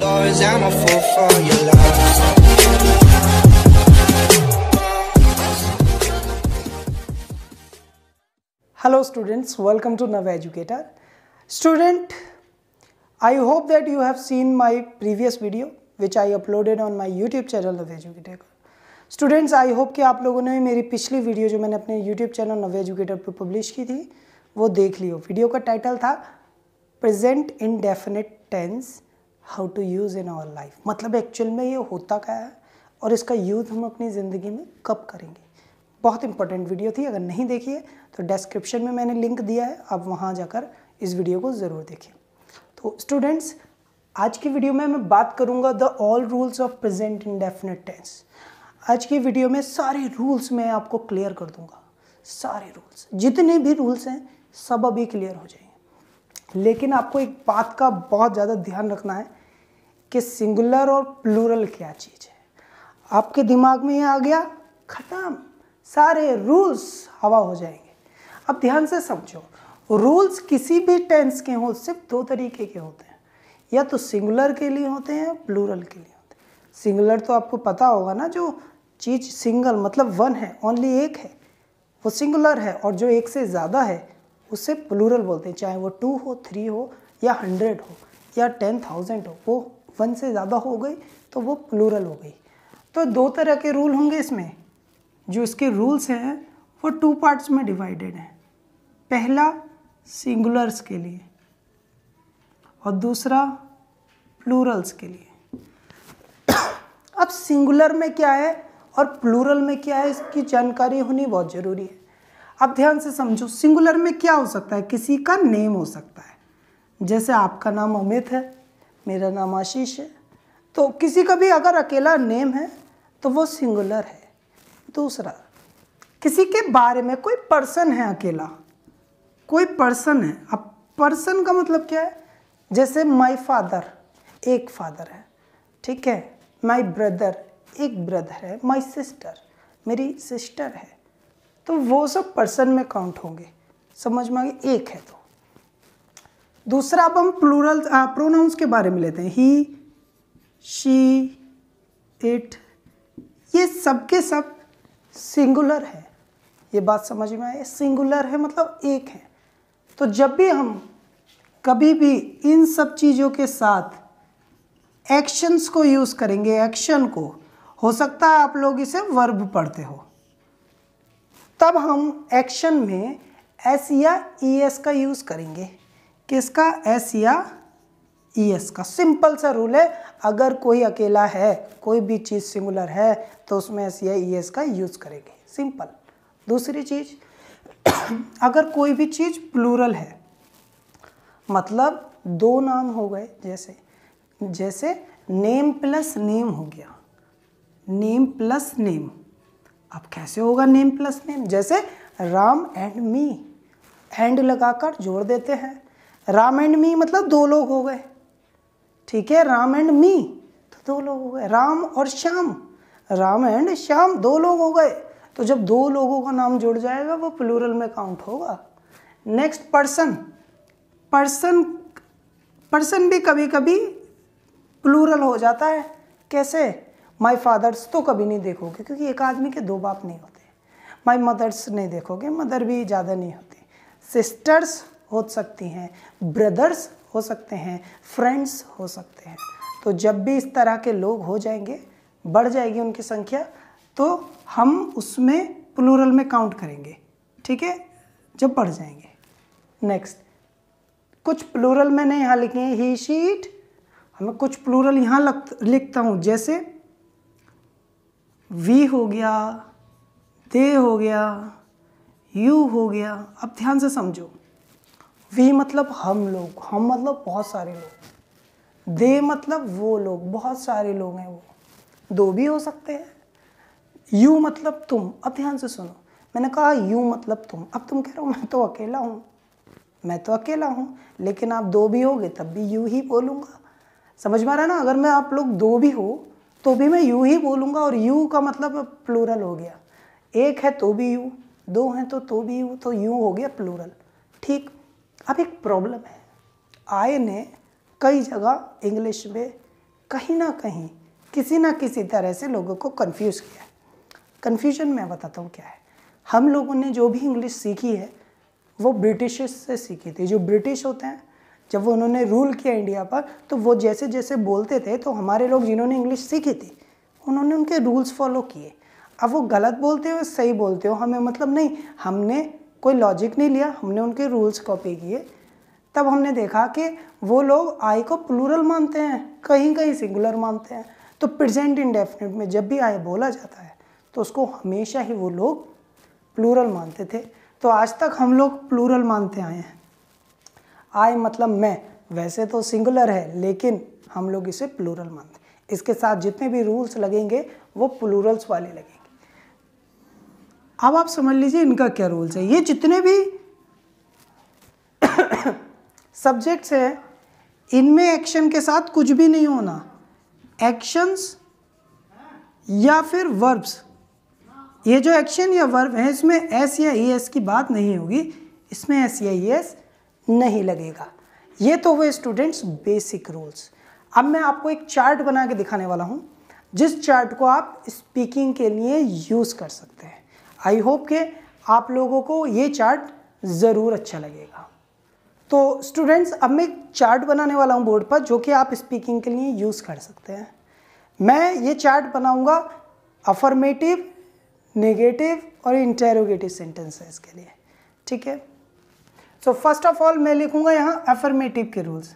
doors, I'm a fool for your love. Hello students, welcome to Nav Educator. Student, I hope that you have seen my previous video which I uploaded on my YouTube channel Nav Educator. Students I hope कि आप लोगों ने मेरी पिछली video जो मैंने अपने YouTube channel Nav educator पर पब्लिश की थी वो देख लियो वीडियो का टाइटल था present indefinite tense how to use in our life. मतलब एक्चुअल में ये होता क्या है और इसका यूज़ हम अपनी ज़िंदगी में कब करेंगे। बहुत इंपॉर्टेंट वीडियो थी, अगर नहीं देखी है तो डिस्क्रिप्शन में मैंने लिंक दिया है, आप वहाँ जाकर इस वीडियो को ज़रूर देखें तो स्टूडेंट्स आज की वीडियो में मैं बात करूँगा the all rules of present indefinite tense आज की वीडियो में सारे रूल्स मैं आपको क्लियर कर दूँगा। सारे रूल्स जितने भी रूल्स हैं, सब अभी क्लियर हो जाएँगे। लेकिन आपको एक बात का बहुत ज़्यादा ध्यान रखना है कि सिंगुलर और प्लूरल क्या चीज़ है? आपके दिमाग में ये आ गया, खत्म। सारे रूल्स हवा हो जाएँगे। अब ध्यान से समझो, रूल्स किसी भी टेंस के हो, सिर्फ़ दो तरीके के होते हैं। या तो सिंगुलर के लिए होते हैं प्लूरल के लिए होते हैं। सिंगुलर तो आपको पता होगा ना, जो चीज़ सिंगल मतलब वन है ओनली एक है। वो सिंगुलर है और जो एक से ज़्यादा है, उसे प्लूरल बोलते हैं। चाहे वो टू हो थ्री हो, या हंड्रेड हो, या टेन थाउज़ेंड हो, वो वन से ज़्यादा हो गई तो वो प्लूरल हो गई। तो दो तरह के रूल होंगे इसमें। जो इसके रूल्स हैं, वो टू पार्ट्स में डिवाइडेड हैं। पहला सिंगुलर्स के लिए। और दूसरा प्लूरल्स के लिए। अब सिंगुलर में क्या है और प्लूरल में क्या है, इसकी जानकारी होनी बहुत ज़रूरी है। अब ध्यान से समझो सिंगुलर में क्या हो सकता है? किसी का नेम हो सकता है। जैसे आपका नाम अमित है। मेरा नाम आशीष है। तो किसी का भी अगर अकेला नेम है तो वो सिंगुलर है। दूसरा, किसी के बारे में कोई पर्सन है अकेला, कोई पर्सन है। अब पर्सन का मतलब क्या है? जैसे माई फादर एक फादर है, ठीक है? माई ब्रदर एक ब्रदर है। माई सिस्टर मेरी सिस्टर है। तो वो सब पर्सन में काउंट होंगे। समझ में आ गई एक है तो। दूसरा अब हम प्लूरल प्रोनाउंस के बारे में लेते हैं। ही शी इट ये सब के सब सिंगुलर है। ये बात समझ में आए? सिंगुलर है मतलब एक है। तो जब भी हम कभी भी इन सब चीज़ों के साथ एक्शंस को यूज़ करेंगे एक्शन को, हो सकता है आप लोग इसे वर्ब पढ़ते हो। तब हम एक्शन में एस या ई एस का यूज़ करेंगे। किसका? एस या ई एस का। सिंपल सा रूल है, अगर कोई अकेला है, कोई भी चीज़ सिंगुलर है तो उसमें एस या ई एस का यूज़ करेंगे। सिंपल। दूसरी चीज़, अगर कोई भी चीज़ प्लूरल है मतलब दो नाम हो गए, जैसे जैसे नेम प्लस नेम हो गया। Name plus name. अब कैसे होगा नेम प्लस नेम? जैसे राम एंड मी। एंड लगाकर जोड़ देते हैं। राम एंड मी मतलब दो लोग हो गए। ठीक है राम एंड मी तो दो लोग हो गए, राम और श्याम। राम एंड श्याम दो लोग हो गए। तो जब दो लोगों का नाम जुड़ जाएगा, वो प्लूरल में काउंट होगा। नेक्स्ट पर्सन पर्सन पर्सन भी कभी कभी प्लूरल हो जाता है। कैसे? माई फादर्स तो कभी नहीं देखोगे, क्योंकि एक आदमी के दो बाप नहीं होते। माई मदर्स नहीं देखोगे मदर भी ज़्यादा नहीं होती। सिस्टर्स हो सकती हैं, ब्रदर्स हो सकते हैं, फ्रेंड्स हो सकते हैं। तो जब भी इस तरह के लोग हो जाएँगे, बढ़ जाएगी उनकी संख्या तो हम उसमें प्लूरल में काउंट करेंगे, ठीक है? जब बढ़ जाएँगे। नेक्स्ट कुछ प्लूरल मैंने यहाँ लिखे हैं ही शीट हमें कुछ प्लूरल यहाँ लिखता हूँ, जैसे वी हो गया दे हो गया यू हो गया। अब ध्यान से समझो। वी मतलब हम लोग, हम मतलब बहुत सारे लोग। दे मतलब वो लोग, बहुत सारे लोग हैं वो। दो भी हो सकते हैं। यू मतलब तुम, अब ध्यान से सुनो। मैंने कहा, यू मतलब तुम। अब तुम कह रहे हो, मैं तो अकेला हूँ। मैं तो अकेला हूँ, लेकिन आप दो भी होगे, तब भी यू ही बोलूँगा। समझ में आ रहा है ना? अगर मैं आप लोग दो भी हो तो भी मैं यू ही बोलूँगा, और यू का मतलब प्लूरल हो गया। एक है तो भी यू, दो हैं तो तो भी यू तो यू हो गया प्लूरल ठीक? अब एक प्रॉब्लम है। आय ने कई जगह इंग्लिश में कहीं ना कहीं किसी ना किसी तरह से लोगों को कंफ्यूज किया है। कन्फ्यूज़न मैं बताता हूँ क्या है। हम लोगों ने जो भी इंग्लिश सीखी है, वो ब्रिटिश से सीखी थी। जो ब्रिटिश होते हैं, जब वो उन्होंने रूल किया इंडिया पर तो वो जैसे जैसे बोलते थे तो हमारे लोग जिन्होंने इंग्लिश सीखी थी, उन्होंने उनके रूल्स फॉलो किए। अब वो गलत बोलते हो, सही बोलते हो, हमें मतलब नहीं, हमने कोई लॉजिक नहीं लिया, हमने उनके रूल्स कॉपी किए। तब हमने देखा कि वो लोग आई को प्लूरल मानते हैं कहीं कहीं सिंगुलर मानते हैं। तो प्रेजेंट इंडेफिनिट में जब भी आई बोला जाता है तो उसको हमेशा ही वो लोग प्लूरल मानते थे। तो आज तक हम लोग प्लूरल मानते आए हैं। आई मतलब मैं, वैसे तो सिंगुलर है, लेकिन हम लोग इसे प्लूरल मानते इसके साथ जितने भी रूल्स लगेंगे, वो प्लूरल्स वाले लगेंगे। अब आप समझ लीजिए इनका क्या रूल्स है। ये जितने भी सब्जेक्ट्स हैं, इनमें एक्शन के साथ कुछ भी नहीं होना। एक्शंस या फिर वर्ब्स ये जो एक्शन या वर्ब है, इसमें एस या ई एस की बात नहीं होगी। इसमें एस या ई एस नहीं लगेगा। ये तो हुए स्टूडेंट्स बेसिक रूल्स अब मैं आपको एक चार्ट बना के दिखाने वाला हूँ, जिस चार्ट को आप स्पीकिंग के लिए यूज़ कर सकते हैं। आई होप के आप लोगों को ये चार्ट ज़रूर अच्छा लगेगा। तो स्टूडेंट्स, अब मैं चार्ट बनाने वाला हूँ बोर्ड पर, जो कि आप स्पीकिंग के लिए यूज़ कर सकते हैं। मैं ये चार्ट बनाऊँगा अफर्मेटिव नेगेटिव और इंटेरोगेटिव सेंटेंसेस के लिए। ठीक है? सो फ़र्स्ट ऑफ़ ऑल मैं लिखूँगा यहाँ अफर्मेटिव के रूल्स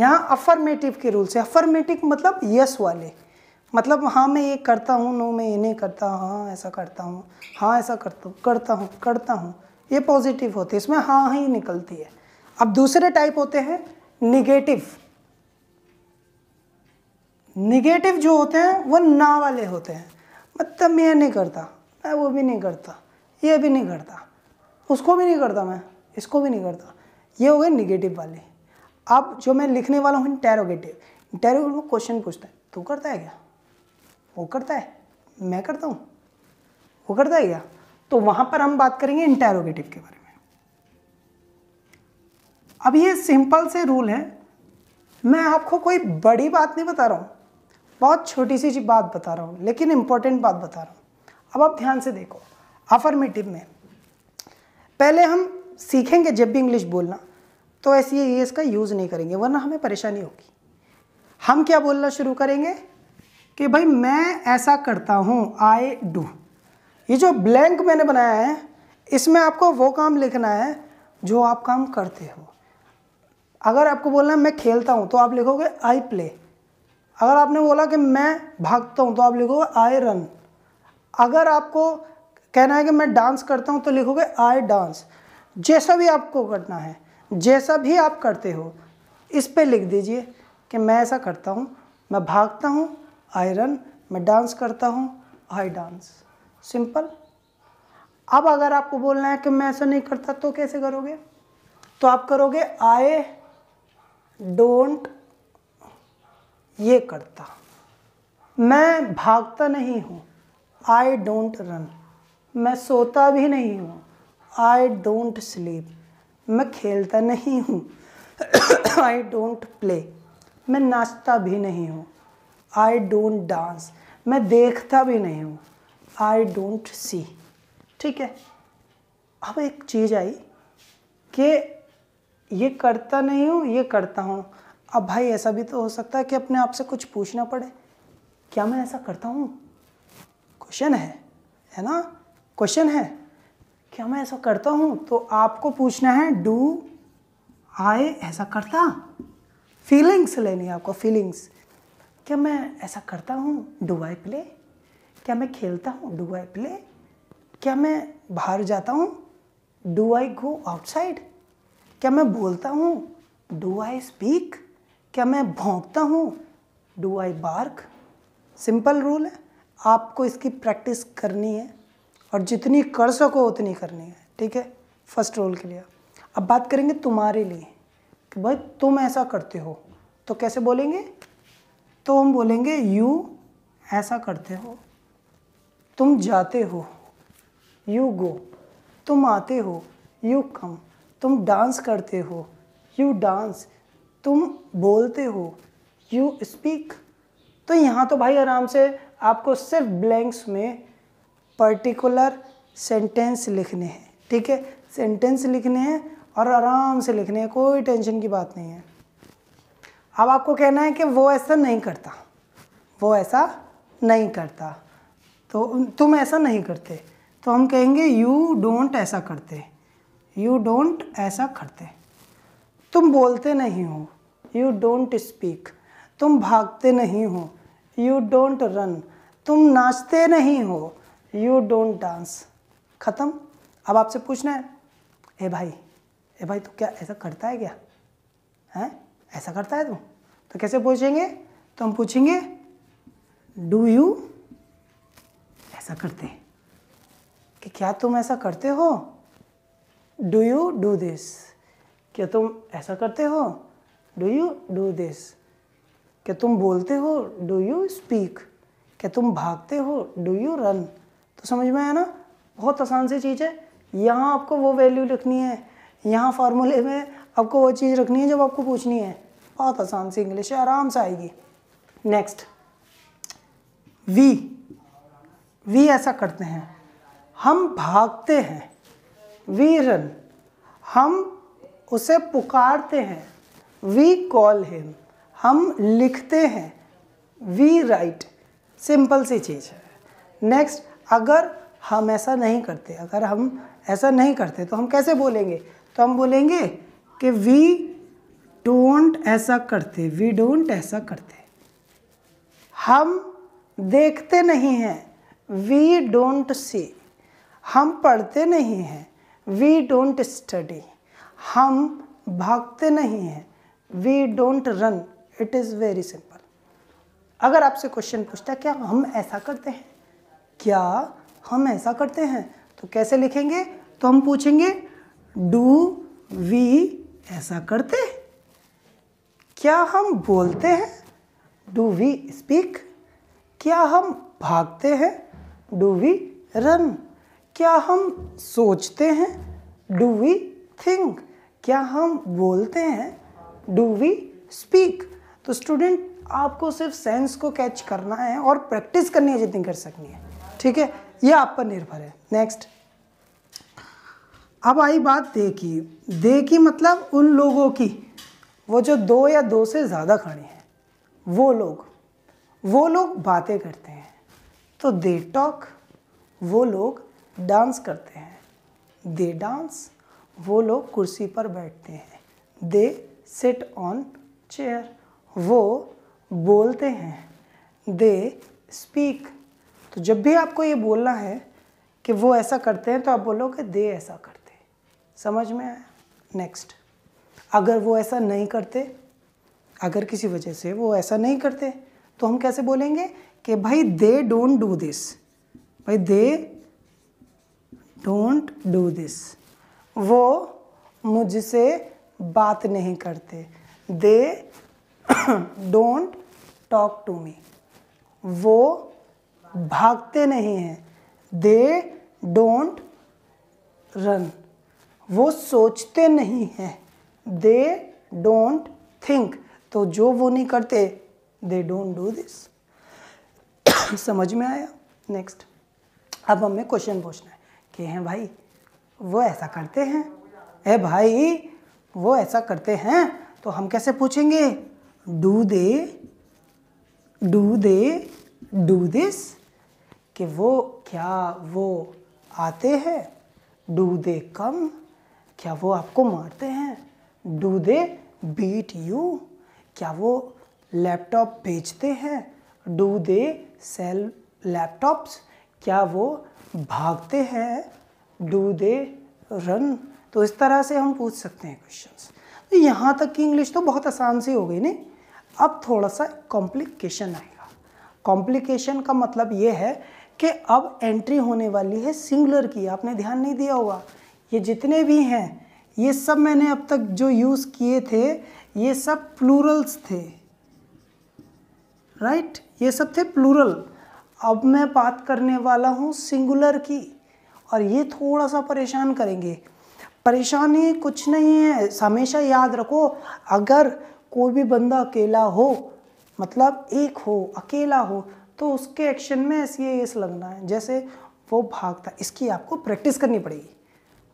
यहाँ अफर्मेटिव के रूल्स है। अफर्मेटिव मतलब यस वाले। मतलब हाँ मैं ये करता हूँ नो मैं ये नहीं करता हाँ ऐसा करता हूँ हाँ ऐसा करता हूँ करता हूँ करता हूँ। ये पॉजिटिव होते हैं। इसमें हाँ ही निकलती है। अब दूसरे टाइप होते हैं निगेटिव निगेटिव जो होते हैं, वो ना वाले होते हैं। मतलब मैं नहीं करता, मैं वो भी नहीं करता, ये भी नहीं करता, उसको भी नहीं करता मैं, इसको भी नहीं करता। ये हो गए निगेटिव वाले। अब जो मैं लिखने वाला हूँ इंटेरोगेटिव इंटेरोगेटिव में क्वेश्चन पूछता है, तू करता है क्या? वो करता है। मैं करता हूँ। वो करता है क्या? तो वहाँ पर हम बात करेंगे इंटेरोगेटिव के बारे में। अब ये सिंपल से रूल है। मैं आपको कोई बड़ी बात नहीं बता रहा हूँ। बहुत छोटी सी बात बता रहा हूँ, लेकिन इंपॉर्टेंट बात बता रहा हूँ। अब आप ध्यान से देखो अफर्मेटिव में। पहले हम सीखेंगे जब भी इंग्लिश बोलना। तो ऐसी ये इसका यूज़ नहीं करेंगे, वरना हमें परेशानी होगी। हम क्या बोलना शुरू करेंगे कि भाई मैं ऐसा करता हूँ आई डू ये जो ब्लैंक मैंने बनाया है, इसमें आपको वो काम लिखना है जो आप काम करते हो। अगर आपको बोलना है, मैं खेलता हूँ तो आप लिखोगे आई प्ले अगर आपने बोला कि, मैं भागता हूँ तो आप लिखोगे आई रन अगर आपको कहना है कि, मैं डांस करता हूँ तो लिखोगे आई डांस जैसा भी आपको करना है जैसा भी आप करते हो, इस पे लिख दीजिए कि मैं ऐसा करता हूँ। मैं भागता हूँ आई रन मैं डांस करता हूँ आई डांस सिंपल अब अगर आपको बोलना है कि मैं ऐसा नहीं करता तो कैसे करोगे? तो आप करोगे आई डोंट ये करता। मैं भागता नहीं हूँ। आई डोंट रन मैं सोता भी नहीं हूँ। आई डोंट स्लीप मैं खेलता नहीं हूँ। आई डोंट प्ले मैं नाचता भी नहीं हूँ। आई डोंट डांस मैं देखता भी नहीं हूँ। आई डोंट सी ठीक है? अब एक चीज़ आई कि ये करता नहीं हूँ, ये करता हूँ। अब भाई ऐसा भी तो हो सकता है कि अपने आप से कुछ पूछना पड़े। क्या मैं ऐसा करता हूँ? क्वेश्चन है। है ना? क्वेश्चन है। क्या मैं ऐसा करता हूँ? तो आपको पूछना है डू आई ऐसा करता? फीलिंग्स लेनी है आपको फीलिंग्स क्या मैं ऐसा करता हूँ? डू आई प्ले क्या मैं खेलता हूँ? डू आई प्ले क्या मैं बाहर जाता हूँ? डू आई गो आउटसाइड क्या मैं बोलता हूँ? डू आई स्पीक क्या मैं भोंकता हूँ? Do I bark simple rule है। आपको इसकी प्रैक्टिस करनी है। और जितनी कर सको उतनी करनी है, ठीक है? फ़र्स्ट रोल के लिए। अब बात करेंगे तुम्हारे लिए कि भाई तुम ऐसा करते हो तो कैसे बोलेंगे? तो हम बोलेंगे यू ऐसा करते हो। तुम जाते हो। यू गो तुम आते हो। यू कम तुम डांस करते हो। यू डांस तुम बोलते हो। यू स्पीक तो यहाँ तो भाई आराम से आपको सिर्फ़ ब्लैंक्स में पर्टिकुलर सेंटेंस लिखने हैं, ठीक है? सेंटेंस लिखने हैं और आराम से लिखने हैं, कोई टेंशन की बात नहीं है। अब आपको कहना है कि वो ऐसा नहीं करता, वो ऐसा नहीं करता। तो तुम ऐसा नहीं करते तो हम कहेंगे यू डोंट ऐसा करते यू डोंट ऐसा करते। तुम बोलते नहीं हो यू डोंट स्पीक तुम भागते नहीं हो यू डोंट रन तुम नाचते नहीं हो यू डोंट डांस ख़त्म। अब आपसे पूछना है, ए भाई ए भाई, तू क्या ऐसा करता है क्या? हैं? ऐसा करता है तू? तो कैसे पूछेंगे? तो हम पूछेंगे डू यू ऐसा करते कि क्या तुम ऐसा करते हो? डू यू डू दिस क्या तुम ऐसा करते हो? डू यू डू दिस क्या तुम बोलते हो? डू यू स्पीक क्या तुम भागते हो? डू यू रन तो समझ में आया ना? बहुत आसान सी चीज़ है। यहाँ आपको वो वैल्यू लिखनी है। यहाँ फार्मूले में आपको वो चीज़ रखनी है जब आपको पूछनी है। बहुत आसान सी इंग्लिश है, आराम से आएगी। नेक्स्ट वी वी ऐसा करते हैं। हम भागते हैं। वी रन हम उसे पुकारते हैं। वी कॉल हिम हम लिखते हैं। वी राइट सिंपल सी चीज़ है। नेक्स्ट अगर हम ऐसा नहीं करते, अगर हम ऐसा नहीं करते तो हम कैसे बोलेंगे? तो हम बोलेंगे कि वी डोंट ऐसा करते वी डोंट ऐसा करते। हम देखते नहीं हैं वी डोंट सी हम पढ़ते नहीं हैं वी डोंट स्टडी हम भागते नहीं हैं we don't run it is very simple अगर आपसे क्वेश्चन पूछता है, क्या हम ऐसा करते हैं? क्या हम ऐसा करते हैं? तो कैसे लिखेंगे? तो हम पूछेंगे, डू वी ऐसा करते क्या हम बोलते हैं? Do we speak? क्या हम भागते हैं? Do we run? क्या हम सोचते हैं? Do we think? क्या हम बोलते हैं? Do we speak? तो स्टूडेंट, आपको सिर्फ़ सेंस को कैच करना है और प्रैक्टिस करनी है जितनी कर सकनी है। ठीक है? ये आप पर निर्भर है। नेक्स्ट अब आई बात दे की। दे की मतलब उन लोगों की। वो जो दो या दो से ज़्यादा खड़े हैं। वो लोग। वो लोग बातें करते हैं। तो दे टॉक। वो लोग डांस करते हैं। They dance. वो लोग कुर्सी पर बैठते हैं। दे सिट ऑन चेयर वो बोलते हैं। दे स्पीक तो जब भी आपको ये बोलना है कि वो ऐसा करते हैं तो आप बोलोगे, दे ऐसा करते समझ में आया? नेक्स्ट अगर वो ऐसा नहीं करते, अगर किसी वजह से वो ऐसा नहीं करते तो हम कैसे बोलेंगे कि, भाई, दे डोंट डू दिस। भाई, दे डोंट डू दिस। वो मुझसे बात नहीं करते। They don't talk to me. वो भागते नहीं हैं। दे डोंट रन वो सोचते नहीं हैं। दे डोंट थिंक तो जो वो नहीं करते दे डोंट डू दिस समझ में आया? नेक्स्ट अब हमें क्वेश्चन पूछना है कि हैं भाई, वो ऐसा करते हैं? ए भाई, वो ऐसा करते हैं? तो हम कैसे पूछेंगे? Do they do they do this कि वो क्या वो आते हैं? डू दे कम, क्या वो आपको मारते हैं? डू दे बीट यू, क्या वो लैपटॉप बेचते हैं? डू दे सेल लैपटॉप्स, क्या वो भागते हैं? डू दे रन तो इस तरह से हम पूछ सकते हैं क्वेश्चंस तो यहाँ तक की इंग्लिश तो बहुत आसान सी हो गई नहीं अब थोड़ा सा कॉम्प्लिकेशन आएगा। कॉम्प्लिकेशन का मतलब ये है कि अब एंट्री होने वाली है सिंगुलर की। आपने ध्यान नहीं दिया होगा। ये जितने भी हैं, ये सब मैंने अब तक जो यूज़ किए थे, ये सब प्लूरल्स थे। Right right? ये सब थे प्लूरल अब मैं बात करने वाला हूँ सिंगुलर की। और ये थोड़ा सा परेशान करेंगे। परेशानी कुछ नहीं है। हमेशा याद रखो, अगर कोई भी बंदा अकेला हो मतलब एक हो, अकेला हो तो उसके एक्शन में ऐसी एस लगना है। जैसे वो भागता, इसकी आपको प्रैक्टिस करनी पड़ेगी।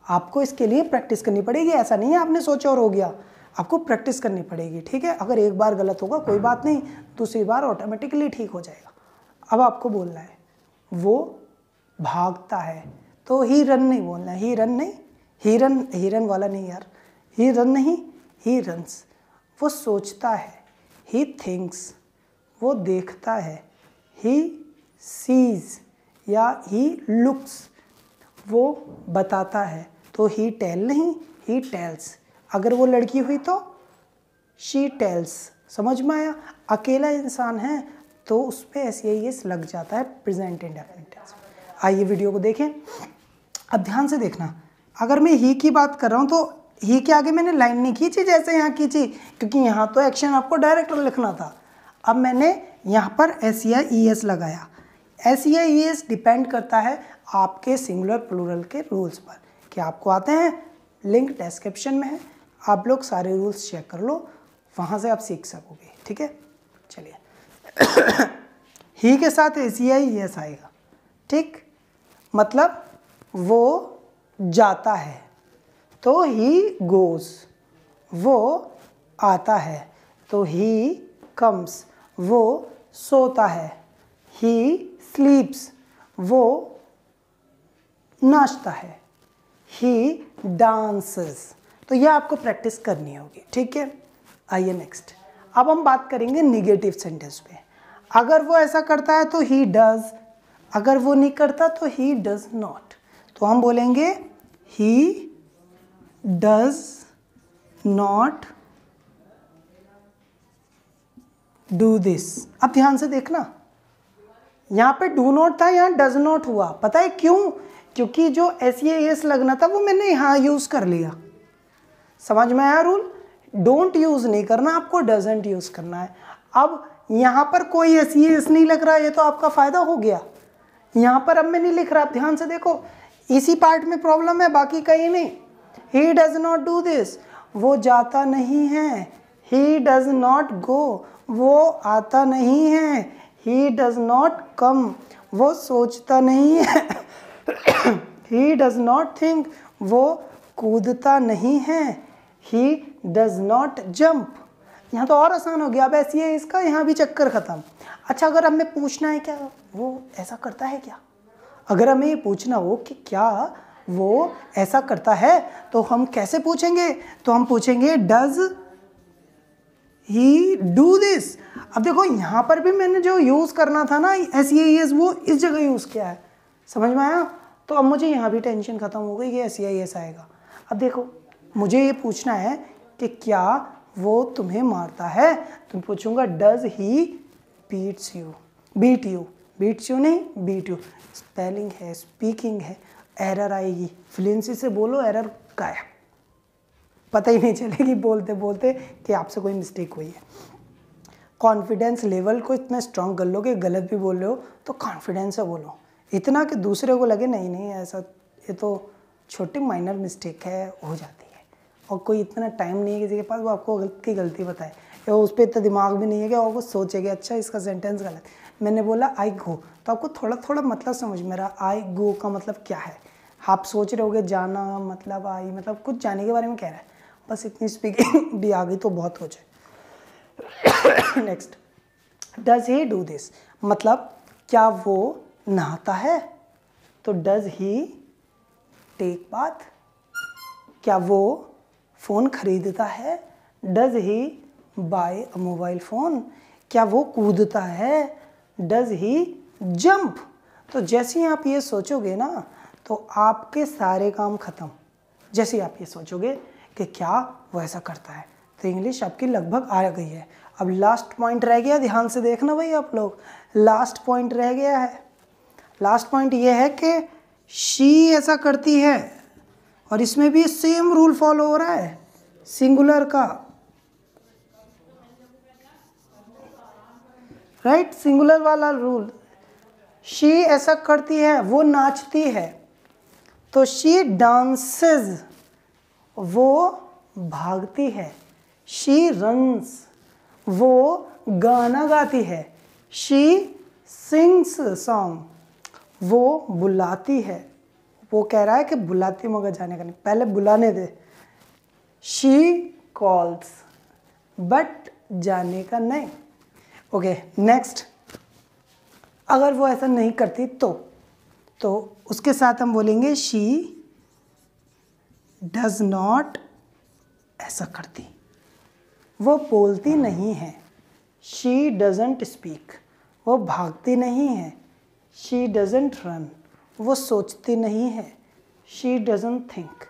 आपको इसके लिए प्रैक्टिस करनी पड़ेगी। ऐसा नहीं है आपने सोचा और हो गया। आपको प्रैक्टिस करनी पड़ेगी, ठीक है? अगर एक बार गलत होगा, कोई बात नहीं। दूसरी बार ऑटोमेटिकली ठीक हो जाएगा। अब आपको बोलना है, वो भागता है। तो ही रन नहीं बोलना है। ही रन नहीं। हिरन हिरन वाला नहीं यार। ही रन नहीं ही रन्स वो सोचता है ही थिंक्स वो देखता है। ही सीज या ही लुक्स वो बताता है। तो ही टेल नहीं ही टेल्स अगर वो लड़की हुई तो शी टेल्स समझ में आया? अकेला इंसान है तो उस पर एस एस लग जाता है प्रेजेंट इंडेफिनिट टेंस आइए वीडियो को देखें। अब ध्यान से देखना। अगर मैं ही की बात कर रहा हूँ तो ही के आगे मैंने लाइन नहीं खींची जैसे यहाँ खींची, क्योंकि यहाँ तो एक्शन आपको डायरेक्ट लिखना था। अब मैंने यहाँ पर एस या ई एस लगाया। एस या ई एस डिपेंड करता है आपके सिंगुलर प्लूरल के रूल्स पर। क्या आपको आते हैं? लिंक डिस्क्रिप्शन में है। आप लोग सारे रूल्स चेक कर लो। वहाँ से आप सीख सकोगे। ठीक है? चलिए। ही के साथ ए सी आई एस आएगा। ठीक? मतलब वो जाता है। तो ही गोज वो आता है। तो ही कम्स वो सोता है। ही स्लीप्स वो नाचता है। ही डांसेस तो ये आपको प्रैक्टिस करनी होगी, ठीक है? आइए नेक्स्ट अब हम बात करेंगे निगेटिव सेंटेंस पे। अगर वो ऐसा करता है तो ही डज अगर वो नहीं करता तो ही डज नॉट तो हम बोलेंगे he does not do this. अब ध्यान से देखना। यहाँ पे डू नॉट था, यहाँ डज नॉट हुआ। पता है क्यों? क्योंकि जो एस एस लगना था, वो मैंने यहाँ यूज़ कर लिया। समझ में आया रूल डोंट यूज़ नहीं करना, आपको डजेंट यूज़ करना है। अब यहाँ पर कोई एस एस नहीं लग रहा, ये तो आपका फ़ायदा हो गया। यहाँ पर अब मैं नहीं लिख रहा ध्यान से देखो। इसी पार्ट में प्रॉब्लम है, बाकी कहीं नहीं। He does not do this वो जाता नहीं है। ही डज नॉट गो वो आता नहीं है। ही डज नॉट कम वो सोचता नहीं है। ही डज नॉट थिंक वो कूदता नहीं है। ही डज नॉट जंप यहाँ तो और आसान हो गया। अब ऐसी है इसका, यहाँ भी चक्कर ख़त्म। अच्छा अगर हमें पूछना है क्या? वो ऐसा करता है क्या? अगर हमें ये पूछना हो कि क्या वो ऐसा करता है तो हम कैसे पूछेंगे? तो हम पूछेंगे डज ही डू दिस। अब देखो, यहाँ पर भी मैंने जो यूज़ करना था ना एस ई एस वो इस जगह यूज़ किया है। समझ में आया? तो अब मुझे यहाँ भी टेंशन ख़त्म हो गई कि एस एस आएगा। अब देखो, मुझे ये पूछना है कि क्या वो तुम्हें मारता है? तुम पूछूँगा does he beats you beat you beats you नहीं बीट यू स्पेलिंग है स्पीकिंग है। एरर आएगी। फ्लुएंसी से बोलो एरर है पता ही नहीं चलेगी बोलते बोलते कि आपसे कोई मिस्टेक हुई है। कॉन्फिडेंस लेवल को इतना स्ट्रांग कर लो कि गलत भी बोल रहे हो तो कॉन्फिडेंस से बोलो। इतना कि दूसरे को लगे, नहीं नहीं, ऐसा, ये तो छोटी माइनर मिस्टेक है, हो जाती है। और कोई इतना टाइम नहीं है किसी के पास, वो आपको गलत की गलती बताए। या उस पर इतना दिमाग भी नहीं है कि और वो सोचेगा अच्छा इसका सेंटेंस गलत मैंने बोला आई गो तो आपको थोड़ा थोड़ा मतलब समझ में रहा आई गो का मतलब क्या है? आप सोच रहे होगे, जाना मतलब आई मतलब कुछ जाने के बारे में कह रहा है। बस इतनी स्पीकिंग भी आ गई तो बहुत हो जाए। Next does he do this मतलब क्या वो नहाता है? तो डज ही टेक बाथ क्या वो फ़ोन खरीदता है? Does he buy a mobile phone क्या वो कूदता है? डज ही जंप तो जैसे ही आप ये सोचोगे ना तो आपके सारे काम ख़त्म। जैसे ही आप ये सोचोगे कि क्या वो ऐसा करता है। तो इंग्लिश आपकी लगभग आ गई है। अब लास्ट पॉइंट रह गया, ध्यान से देखना भाई आप लोग। लास्ट पॉइंट रह गया है। लास्ट पॉइंट ये है कि शी ऐसा करती है और इसमें भी सेम रूल फॉलो हो रहा है। सिंगुलर का। Right right? सिंगुलर वाला रूल शी ऐसा करती है, वो नाचती है। तो शी डांसेज वो भागती है। शी रन्स वो गाना गाती है। शी सिंग्स सॉन्ग वो बुलाती है। वो कह रहा है कि बुलाती मगर जाने का नहीं। पहले बुलाने दे। शी कॉल्स बट जाने का नहीं। ओके नेक्स्ट अगर वो ऐसा नहीं करती तो तो उसके साथ हम बोलेंगे शी डज नॉट ऐसा करती। वो बोलती नहीं है। शी डजेंट स्पीक वो भागती नहीं है। शी डजेंट रन वो सोचती नहीं है। शी डजेंट थिंक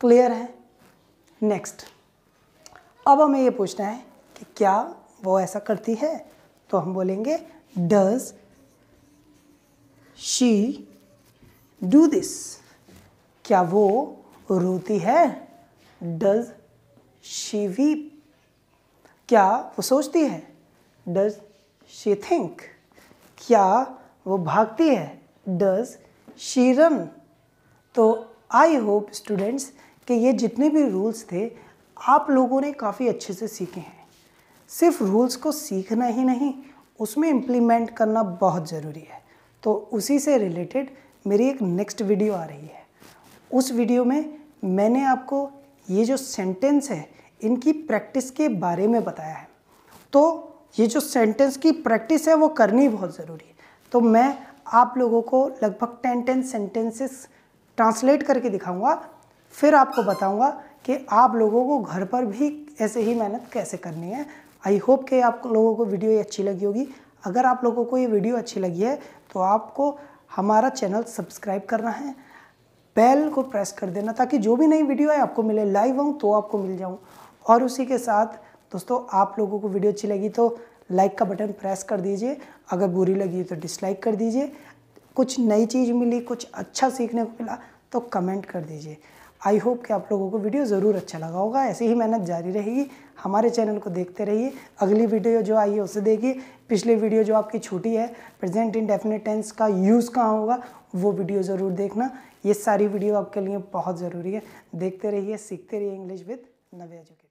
क्लियर है? नेक्स्ट अब हमें ये पूछना है कि क्या वो ऐसा करती है? तो हम बोलेंगे डज शी डू दिस क्या वो रोती है? डज शी वीप क्या वो सोचती है? डज शी थिंक क्या वो भागती है? डज शी रन तो आई होप स्टूडेंट्स कि ये जितने भी रूल्स थे, आप लोगों ने काफ़ी अच्छे से सीखे हैं। सिर्फ़ रूल्स को सीखना ही नहीं, उसमें इम्प्लीमेंट करना बहुत ज़रूरी है। तो उसी से रिलेटेड मेरी एक नेक्स्ट वीडियो आ रही है। उस वीडियो में मैंने आपको ये जो सेंटेंस है, इनकी प्रैक्टिस के बारे में बताया है। तो ये जो सेंटेंस की प्रैक्टिस है, वो करनी बहुत ज़रूरी है। तो मैं आप लोगों को लगभग टेन टेन सेंटेंसेस ट्रांसलेट करके दिखाऊँगा। फिर आपको बताऊँगा कि आप लोगों को घर पर भी ऐसे ही मेहनत कैसे करनी है। आई होप कि आप लोगों को वीडियो ये अच्छी लगी होगी। अगर आप लोगों को ये वीडियो अच्छी लगी है तो आपको हमारा चैनल सब्सक्राइब करना है। बेल को प्रेस कर देना ताकि जो भी नई वीडियो है आपको मिले। लाइव आऊँ तो आपको मिल जाऊँ। और उसी के साथ, दोस्तों, आप लोगों को वीडियो अच्छी लगी तो लाइक का बटन प्रेस कर दीजिए। अगर बुरी लगी तो डिसलाइक कर दीजिए। कुछ नई चीज़ मिली, कुछ अच्छा सीखने को मिला तो कमेंट कर दीजिए। आई होप कि आप लोगों को वीडियो ज़रूर अच्छा लगा होगा। ऐसे ही मेहनत जारी रहेगी। हमारे चैनल को देखते रहिए। अगली वीडियो जो आई है, उसे देखिए। पिछली वीडियो जो आपकी छूटी है, प्रेजेंट इन डेफिनेट टेंस का यूज़ कहाँ होगा, वो वीडियो ज़रूर देखना। ये सारी वीडियो आपके लिए बहुत ज़रूरी है। देखते रहिए, सीखते रहिए इंग्लिश विद नवे एजुकेट